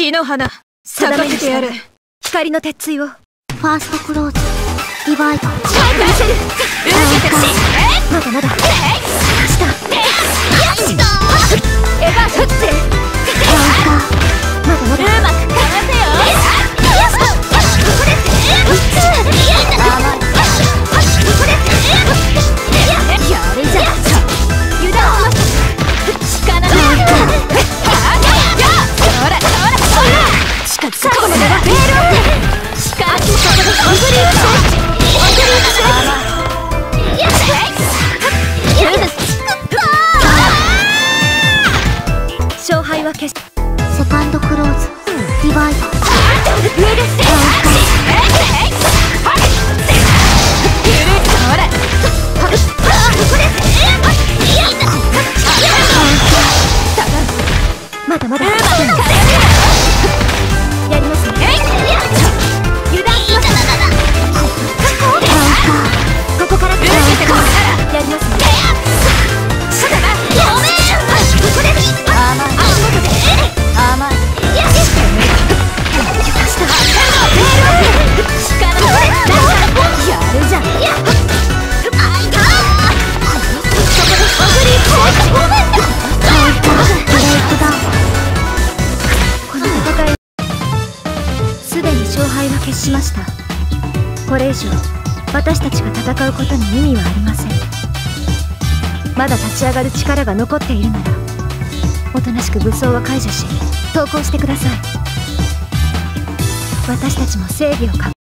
血の花。定めてやる。光の鉄槌を。ファーストクローズ。ディバイド見せる。受けてほしい。まだまだまだまだ決しました。これ以上私たちが戦うことに意味はありません。まだ立ち上がる力が残っているならおとなしく武装は解除し投降してください。私たちも正義を確